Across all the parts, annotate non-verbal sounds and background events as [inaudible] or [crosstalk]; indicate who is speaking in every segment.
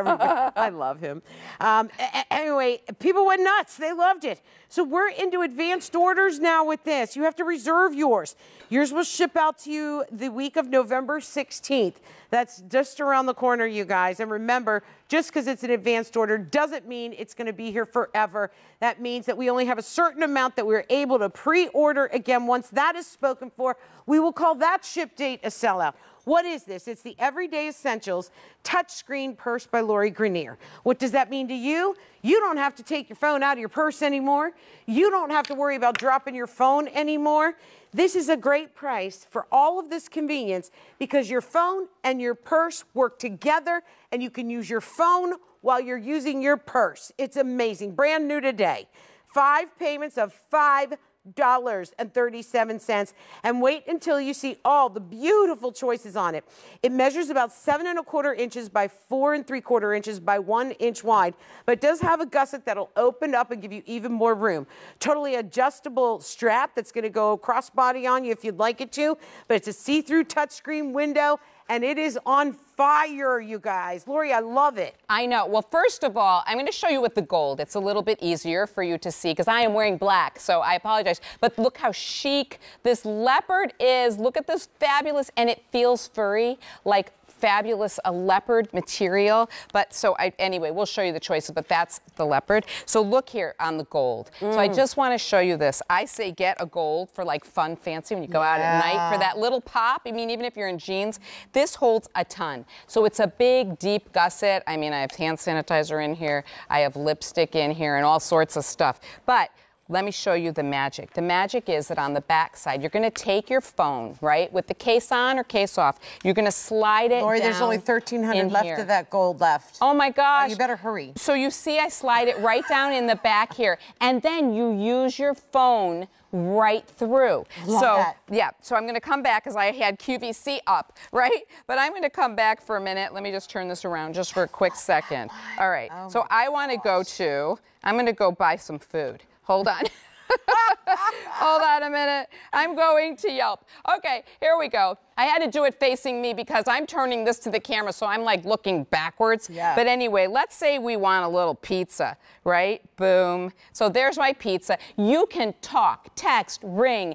Speaker 1: I [laughs] love him. Um, anyway, people went nuts. They loved it. So we're into advanced orders now with this. You have to reserve yours. Yours will ship out to you the week of November 16th. That's just around the corner, you guys. And remember, just because it's an advanced order doesn't mean it's going to be here forever. That means that we only have a certain amount that we're able to pre order. Again, once that is spoken for, we will call that ship date a sellout. What is this? It's the Everyday Essentials touchscreen purse by Lori Greiner. What does that mean to you? You don't have to take your phone out of your purse anymore. You don't have to worry about dropping your phone anymore. This is a great price for all of this convenience because your phone and your purse work together and you can use your phone while you're using your purse. It's amazing. Brand new today. Five payments of five $37 and wait until you see all the beautiful choices on it. It measures about seven and a quarter inches by four and three quarter inches by one inch wide, but does have a gusset that'll open up and give you even more room. Totally adjustable strap that's going to go crossbody on you if you'd like it to, but it's a see-through touchscreen window and it is on fire, you guys. Lori, I love it.
Speaker 2: I know. Well, first of all, I'm going to show you with the gold. It's a little bit easier for you to see because I am wearing black, so I apologize. But look how chic this leopard is. Look at this fabulous, and it feels furry, like fabulous a leopard material. But so I, anyway, we'll show you the choices, but that's the leopard. So look here on the gold. Mm. So I mm. just want to show you this. I say get a gold for like fun, fancy when you go yeah. out at night for that little pop. I mean, even if you're in jeans, this holds a ton. So it's a big, deep gusset. I mean, I have hand sanitizer in here. I have lipstick in here and all sorts of stuff. But let me show you the magic. The magic is that on the back side, you're going to take your phone, right, with the case on or case off. You're going to slide it
Speaker 1: Lori, there's only 1,300 left
Speaker 2: here.
Speaker 1: of that gold left.
Speaker 2: Oh my uh, gosh.
Speaker 1: Oh, you better hurry.
Speaker 2: So you see I slide it right down in the back here. And then you use your phone right through.
Speaker 1: Love
Speaker 2: so
Speaker 1: that.
Speaker 2: yeah, so I'm going to come back because I had QVC up, [laughs] right? But I'm going to come back for a minute. Let me just turn this around just for a quick second. Oh All right. Oh so I want to go to. I'm going to go buy some food. Hold on. [laughs] Hold on a minute. I'm going to Yelp. Okay, here we go. I had to do it facing me because I'm turning this to the camera, so I'm like looking backwards.
Speaker 1: Yeah.
Speaker 2: But anyway, let's say we want a little pizza, right? Boom. So there's my pizza. You can talk, text, ring,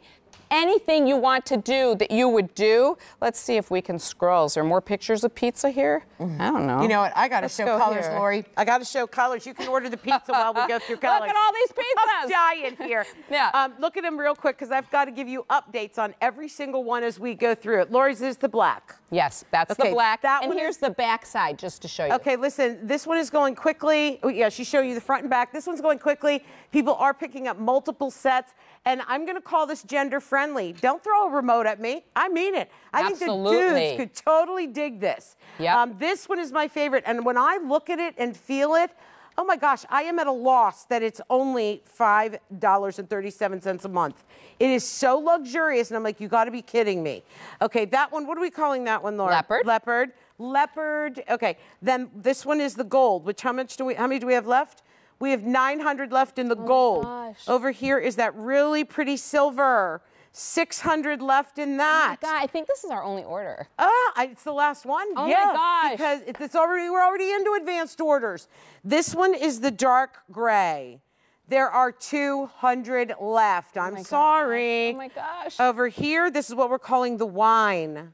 Speaker 2: anything you want to do that you would do. Let's see if we can scroll. Is there more pictures of pizza here? Mm-hmm. I don't know.
Speaker 1: You know what? I got to show go colors, here. Lori. I got to show colors. You can order the pizza while we go through [laughs] colors.
Speaker 2: Look at all these [laughs] pizzas.
Speaker 1: I'm dying here. [laughs]
Speaker 2: yeah. Um,
Speaker 1: look at them real quick because I've got to give you updates on every single one as we go through it. Lori's is the black.
Speaker 2: Yes, that's
Speaker 1: okay,
Speaker 2: the black.
Speaker 1: That
Speaker 2: and here's
Speaker 1: is...
Speaker 2: the back side just to show you.
Speaker 1: Okay, listen, this one is going quickly. Oh, yeah, she showed you the front and back. This one's going quickly. People are picking up multiple sets, and I'm going to call this gender friendly. Don't throw a remote at me. I mean it. I
Speaker 2: Absolutely.
Speaker 1: think the dudes could totally dig this.
Speaker 2: Yep. Um,
Speaker 1: this one is my favorite, and when I look at it and feel it, oh my gosh, I am at a loss that it's only $5.37 a month. It is so luxurious, and I'm like, you got to be kidding me. Okay, that one, what are we calling that one, Lori?
Speaker 2: Leopard.
Speaker 1: Leopard. Leopard. Okay, then this one is the gold, which how much do we, how many do we have left? We have 900 left in the
Speaker 2: oh
Speaker 1: gold. Over here is that really pretty silver. 600 left in that.
Speaker 2: Oh my God, I think this is our only order.
Speaker 1: Ah, it's the last one.
Speaker 2: Oh
Speaker 1: yeah,
Speaker 2: my gosh.
Speaker 1: Because it's already we're already into advanced orders. This one is the dark gray. There are 200 left. I'm
Speaker 2: oh
Speaker 1: sorry.
Speaker 2: Oh my gosh.
Speaker 1: Over here, this is what we're calling the wine.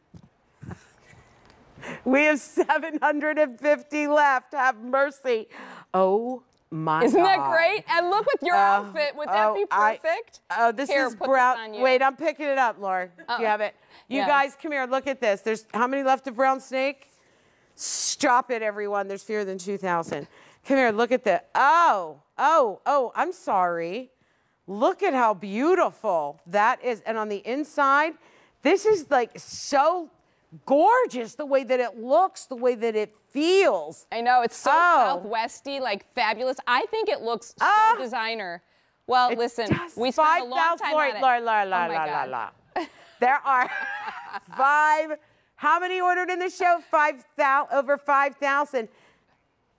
Speaker 1: [laughs] we have 750 left. Have mercy. Oh my
Speaker 2: Isn't
Speaker 1: God.
Speaker 2: that great? And look with your uh, outfit. Would that
Speaker 1: oh,
Speaker 2: be perfect?
Speaker 1: oh, this
Speaker 2: here,
Speaker 1: is brown.
Speaker 2: This
Speaker 1: Wait, I'm picking it up, Laura. Do you have it? You
Speaker 2: yeah.
Speaker 1: guys, come here. Look at this. There's how many left of brown snake? Stop it, everyone. There's fewer than 2,000. Come here. Look at this. Oh, oh, oh. I'm sorry. Look at how beautiful that is. And on the inside, this is like so gorgeous the way that it looks, the way that it feels.
Speaker 2: I know it's so oh. southwesty, like fabulous. I think it looks so oh. designer. Well, listen, we spent 5, a long time
Speaker 1: Lord,
Speaker 2: on it.
Speaker 1: Lord, Lord, Lord,
Speaker 2: oh
Speaker 1: Lord, Lord, Lord. There are five. How many ordered in the show? Five thousand, over five thousand,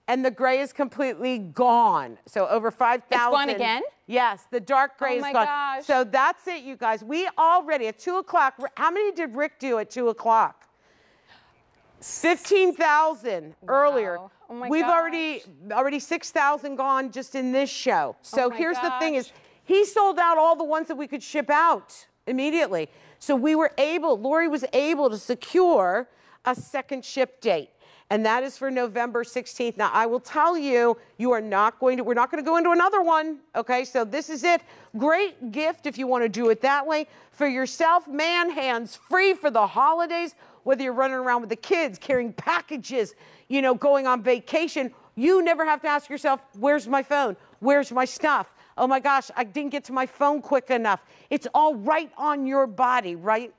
Speaker 1: and the gray is completely gone. So over five thousand.
Speaker 2: It's gone again.
Speaker 1: Yes, the dark oh gray
Speaker 2: oh
Speaker 1: is
Speaker 2: my
Speaker 1: gone.
Speaker 2: Gosh.
Speaker 1: So that's it, you guys. We already at two o'clock. How many did Rick do at two o'clock? 15,000 wow. earlier.
Speaker 2: Oh my
Speaker 1: We've
Speaker 2: gosh.
Speaker 1: already already 6,000 gone just in this show. Oh so
Speaker 2: Oh
Speaker 1: here's the thing is he sold out all the ones that we could ship out immediately. So we were able, Lori was able to secure a second ship date. And that is for November 16th. Now, I will tell you, you are not going to, we're not going to go into another one. Okay, so this is it. Great gift if you want to do it that way. For yourself, man, hands free for the holidays, whether you're running around with the kids, carrying packages, you know, going on vacation, you never have to ask yourself, where's my phone? Where's my stuff? Oh my gosh, I didn't get to my phone quick enough. It's all right on your body, right?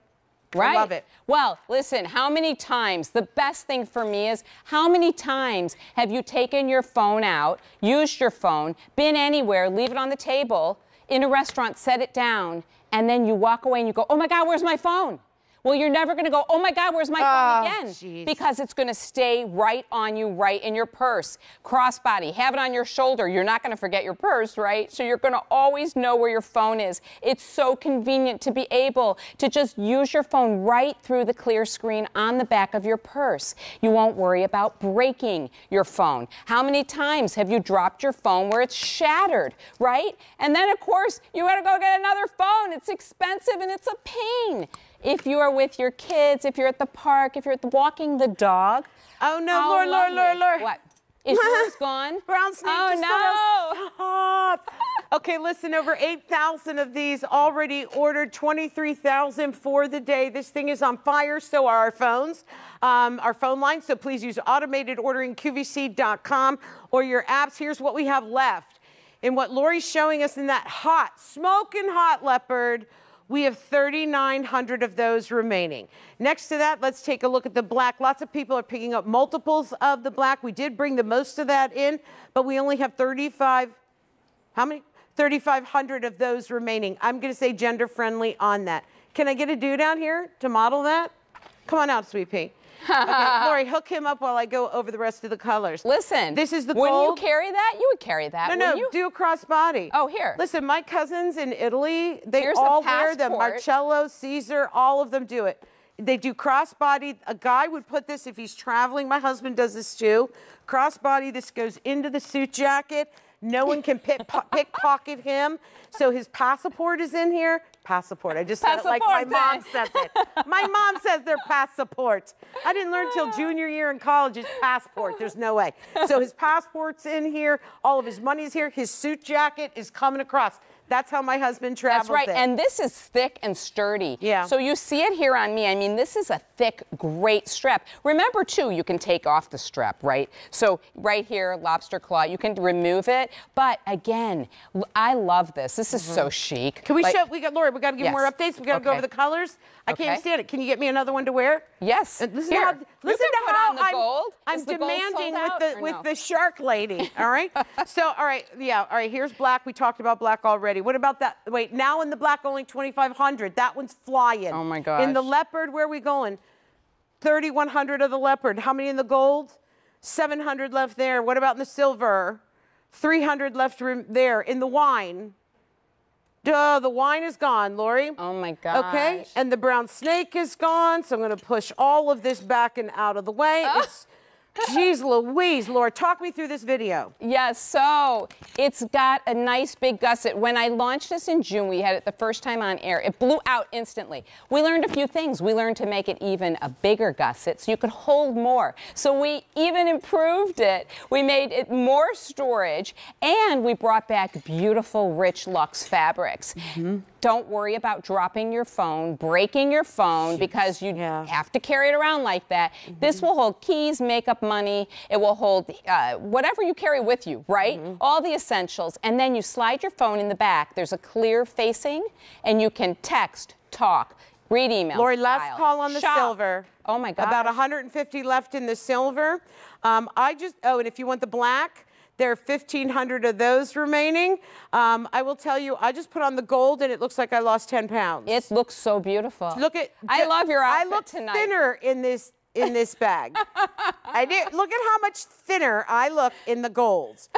Speaker 2: Right.
Speaker 1: I love it.
Speaker 2: Well, listen, how many times, the best thing for me is how many times have you taken your phone out, used your phone, been anywhere, leave it on the table, in a restaurant, set it down, and then you walk away and you go, oh my God, where's my phone? Well, you're never going to go, oh my God, where's my
Speaker 1: Oh,
Speaker 2: phone ah, again?
Speaker 1: jeez.
Speaker 2: Because it's going to stay right on you, right in your purse. Crossbody, have it on your shoulder. You're not going to forget your purse, right? So you're going to always know where your phone is. It's so convenient to be able to just use your phone right through the clear screen on the back of your purse. You won't worry about breaking your phone. How many times have you dropped your phone where it's shattered, right? And then, of course, you got to go get another phone. It's expensive and it's a pain. If you are with your kids, if you're at the park, if you're at the, walking the dog.
Speaker 1: Oh no,
Speaker 2: how
Speaker 1: Lord, Lord, Lord,
Speaker 2: lovely.
Speaker 1: Lord.
Speaker 2: What? Is [laughs] yours gone?
Speaker 1: Brown snake
Speaker 2: Oh no!
Speaker 1: stop. Okay, listen, over 8,000 of these already ordered, 23,000 for the day. This thing is on fire, so are our phones, um, our phone lines. So please use automated ordering, QVC.com, or your apps. Here's what we have left. And what Lori's showing us in that hot, smoking hot leopard, we have 3,900 of those remaining. Next to that, let's take a look at the black. Lots of people are picking up multiples of the black. We did bring the most of that in, but we only have 35. How many? 3,500 of those remaining. I'm going to say gender friendly on that. Can I get a dude down here to model that? Come on out, Sweet Pea. Okay, [laughs] Lori, hook him up while I go over the rest of the colors.
Speaker 2: Listen.
Speaker 1: This is the
Speaker 2: Wouldn't you carry that? You would carry that.
Speaker 1: No, no,
Speaker 2: you?
Speaker 1: do a crossbody.
Speaker 2: Oh, here.
Speaker 1: Listen, my cousins in Italy, they
Speaker 2: Here's
Speaker 1: all wear them. Marcello, Caesar, all of them do it. They do crossbody. A guy would put this if he's traveling. My husband does this too. Crossbody, this goes into the suit jacket. No one can pick, po- [laughs] pickpocket him. So his passport is in here. Passport. I just said it like my mom
Speaker 2: eh?
Speaker 1: says it. My mom says they're passport. I didn't learn till junior year in college it's passport. There's no way. So his passport's in here. All of his money's here. His suit jacket is coming across. That's how my husband travels.
Speaker 2: That's right.
Speaker 1: it.
Speaker 2: And this is thick and sturdy.
Speaker 1: Yeah.
Speaker 2: So you see it here on me. I mean, this is a thick, great strap. Remember, too, you can take off the strap, right? So right here, lobster claw, you can remove it. But again, I love this. This is so chic.
Speaker 1: Mm-hmm. Can we
Speaker 2: Like-
Speaker 1: show? We got Lori. We got to give more updates. We got to go over the colors. I
Speaker 2: Okay.
Speaker 1: can't stand it. Can you get me another one to wear?
Speaker 2: Yes.
Speaker 1: And listen
Speaker 2: Here.
Speaker 1: how listen to how
Speaker 2: the
Speaker 1: I'm,
Speaker 2: gold.
Speaker 1: I'm
Speaker 2: Is the gold
Speaker 1: demanding with the with
Speaker 2: no?
Speaker 1: the shark lady. All right. [laughs] so all right, yeah. All right. Here's black. We talked about black already. What about that? Wait. Now in the black only 2,500. That one's flying.
Speaker 2: Oh, my God.
Speaker 1: In the leopard, where are we going? 3,100 of the leopard. How many in the gold? 700 left there. What about in the silver? 300 left there. In the wine. Duh, the wine is gone, Lori.
Speaker 2: Oh my God.
Speaker 1: Okay, and the brown snake is gone, so I'm going to push all of this back and out of the way.
Speaker 2: Ah.
Speaker 1: It's, geez Louise, Lori, talk me through this video.
Speaker 2: Yes, so it's got a nice big gusset. When I launched this in June, we had it the first time on air. It blew out instantly. We learned a few things. We learned to make it even a bigger gusset so you could hold more. So we even improved it. We made it more storage and we brought back beautiful, rich luxe fabrics.
Speaker 1: Mm-hmm.
Speaker 2: Don't worry about dropping your phone, breaking your phone because you
Speaker 1: Yeah.
Speaker 2: have to carry it around like that. This will hold keys, makeup, money. It will hold uh, whatever you carry with you, right? All the essentials. And then you slide your phone in the back. There's a clear facing, and you can text, talk, read emails.
Speaker 1: Lori, last
Speaker 2: dial,
Speaker 1: call on the
Speaker 2: shop.
Speaker 1: silver.
Speaker 2: Oh my God.
Speaker 1: About 150 left in the silver. Um, I just, oh, and if you want the black, there are 1,500 of those remaining. Um, I will tell you, I just put on the gold and it looks like I lost 10 pounds.
Speaker 2: It looks so beautiful.
Speaker 1: Look at.
Speaker 2: I love your
Speaker 1: I
Speaker 2: outfit
Speaker 1: look
Speaker 2: tonight.
Speaker 1: thinner in this in this bag. I did. Look at how much thinner I look in the golds.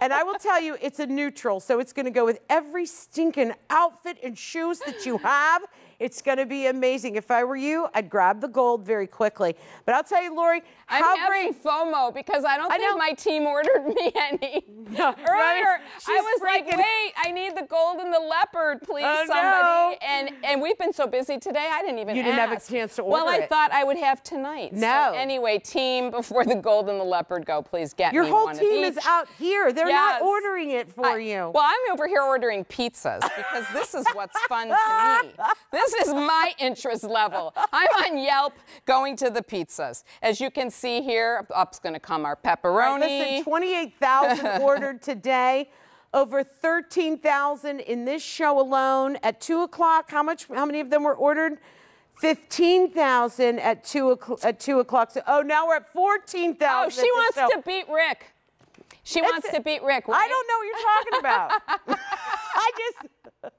Speaker 1: And I will tell you, it's a neutral, so it's going to go with every stinking outfit and shoes that you have. It's going to be amazing. If I were you, I'd grab the gold very quickly. But I'll tell you, Lori,
Speaker 2: I'm
Speaker 1: how
Speaker 2: having
Speaker 1: great.
Speaker 2: FOMO because I don't
Speaker 1: I
Speaker 2: think
Speaker 1: know.
Speaker 2: my team ordered me [laughs] any.
Speaker 1: No,
Speaker 2: Earlier,
Speaker 1: right?
Speaker 2: I was like, wait, I need the gold and the leopard, please,
Speaker 1: Oh,
Speaker 2: somebody.
Speaker 1: no.
Speaker 2: And and we've been so busy today, I didn't even
Speaker 1: You didn't have a chance to order it.
Speaker 2: Well, I
Speaker 1: it.
Speaker 2: thought I would have tonight. So
Speaker 1: No.
Speaker 2: anyway, team, [laughs] before the gold and the leopard go, please get
Speaker 1: Your
Speaker 2: me
Speaker 1: whole
Speaker 2: one of
Speaker 1: team is out here. They're
Speaker 2: Yes.
Speaker 1: not ordering it for
Speaker 2: I-
Speaker 1: you.
Speaker 2: Well, I'm over here ordering pizzas because this is what's fun to me. [laughs] This is my interest level. I'm on Yelp going to the pizzas. As you can see here, up's going to come our pepperoni.
Speaker 1: right, listen, 28,000 [laughs] ordered today. Over 13,000 in this show alone. At 2 o'clock, how much? How many of them were ordered? 15,000 at 2 o'clock. At 2 o'clock. So, oh, now we're at 14,000.
Speaker 2: oh, she wants
Speaker 1: show.
Speaker 2: to beat Rick. She
Speaker 1: That's
Speaker 2: wants
Speaker 1: it.
Speaker 2: to beat Rick.
Speaker 1: I don't know what you're talking about. [laughs] I just.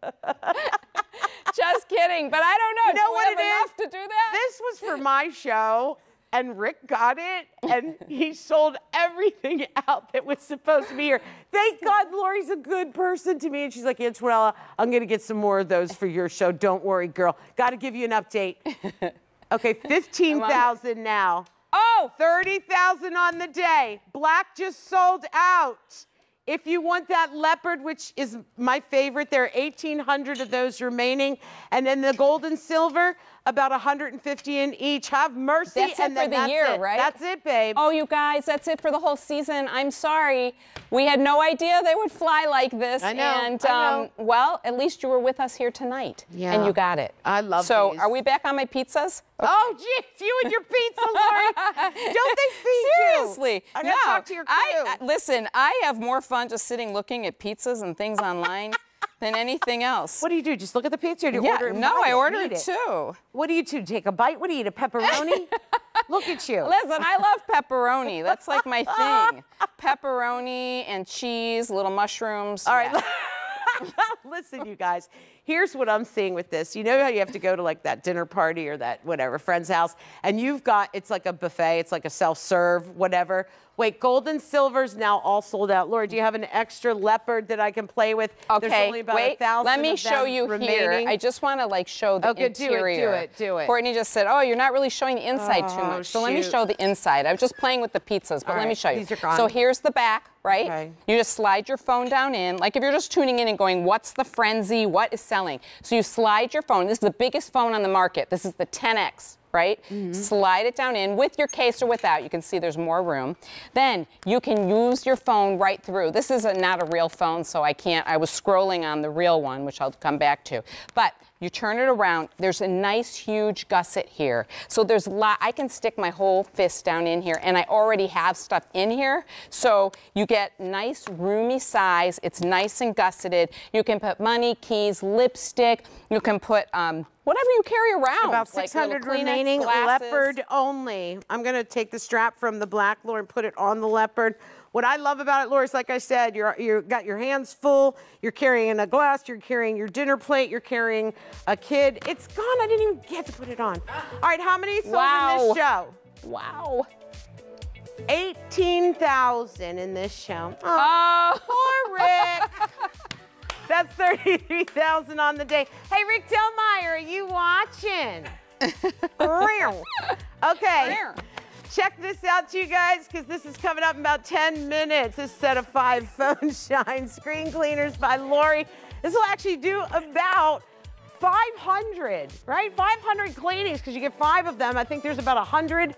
Speaker 1: [laughs]
Speaker 2: Just kidding, but I don't know.
Speaker 1: You know
Speaker 2: Do
Speaker 1: what it
Speaker 2: to do that?
Speaker 1: This was for my show, and Rick got it, and he sold everything out that was supposed to be here. Thank God Lori's a good person to me. And she's like, Antonella, I'm going to get some more of those for your show. Don't worry, girl. Got to give you an update. [laughs] Okay, 15,000 now.
Speaker 2: oh,
Speaker 1: 30,000 on the day. Black just sold out. If you want that leopard, which is my favorite, there are 1,800 of those remaining. And then the gold and silver, about 150 in each. Have mercy.
Speaker 2: That's it
Speaker 1: and
Speaker 2: for
Speaker 1: then
Speaker 2: the
Speaker 1: that's
Speaker 2: year,
Speaker 1: it.
Speaker 2: right?
Speaker 1: That's it, babe.
Speaker 2: Oh, you guys, that's it for the whole season. I'm sorry. We had no idea they would fly like this.
Speaker 1: I know,
Speaker 2: And,
Speaker 1: I know.
Speaker 2: um, well, at least you were with us here tonight.
Speaker 1: Yeah.
Speaker 2: And you got it.
Speaker 1: I love
Speaker 2: So,
Speaker 1: these.
Speaker 2: are we back on my pizzas?
Speaker 1: Oh, geez, you and your pizza, Lori. [laughs] Don't they feed you?
Speaker 2: Seriously.
Speaker 1: I
Speaker 2: no.
Speaker 1: gotta talk to your crew.
Speaker 2: I, I- listen, I have more fun just sitting looking at pizzas and things online than anything else.
Speaker 1: what do you do? Just look at the pizza or do you
Speaker 2: yeah,
Speaker 1: order it?
Speaker 2: no, I
Speaker 1: ordered
Speaker 2: order
Speaker 1: eat
Speaker 2: it too.
Speaker 1: What do you do? Take a bite? What do you eat? A pepperoni? [laughs] look at you.
Speaker 2: Listen, I love pepperoni. That's like my [laughs] thing. Pepperoni and cheese, little mushrooms.
Speaker 1: All right.
Speaker 2: yeah. [laughs]
Speaker 1: Listen, you guys, here's what I'm seeing with this. You know how you have to go to like that dinner party or that whatever friend's house, and you've got it's like a buffet, it's like a self-serve, whatever. Wait, gold and silver's now all sold out. Laura, do you have an extra leopard that I can play with? There's
Speaker 2: Okay,
Speaker 1: only about a
Speaker 2: wait.
Speaker 1: thousand
Speaker 2: Let me show you here.
Speaker 1: remaining.
Speaker 2: I just want to like show the
Speaker 1: Okay, do it, do it, do it.
Speaker 2: Courtney just said, "Oh, you're not really showing the inside too
Speaker 1: Oh,
Speaker 2: much." So let me
Speaker 1: oh,
Speaker 2: show the inside. I was just playing with the pizzas, but
Speaker 1: All
Speaker 2: let me show you.
Speaker 1: these are gone.
Speaker 2: So here's the back, right?
Speaker 1: Okay.
Speaker 2: You just slide your phone down in, like if you're just tuning in and going, "What's the frenzy? What is selling?" So you slide your phone. This is the biggest phone on the market. This is the 10X. Right?
Speaker 1: Mm-hmm.
Speaker 2: Slide it down in with your case or without. You can see there's more room. Then you can use your phone right through. This is a, not a real phone, so I can't. I was scrolling on the real one, which I'll come back to. But you turn it around. There's a nice, huge gusset here. So there's a lot. I can stick my whole fist down in here, and I already have stuff in here. So you get nice, roomy size. It's nice and gusseted. You can put money, keys, lipstick. You can put um, whatever you carry around.
Speaker 1: About 600
Speaker 2: Kleenex
Speaker 1: remaining.
Speaker 2: glasses.
Speaker 1: Leopard only. I'm going to take the strap from the black, Laura, and put it on the leopard. What I love about it, Laura, is like I said, you're you got your hands full. You're carrying a glass. You're carrying your dinner plate. You're carrying a kid. It's gone. I didn't even get to put it on. All right, how many sold in this show?
Speaker 2: Wow.
Speaker 1: 18,000 in this show. Oh,
Speaker 2: Oh.
Speaker 1: poor Rick. [laughs] That's 33,000 on the day. Hey, Rick Domeier, are you watching? [laughs] okay. Check this out, you guys, because this is coming up in about 10 minutes. This set of five [laughs] phone shine screen cleaners by Lori. This will actually do about 500, right? 500 cleanings because you get five of them. I think there's about 100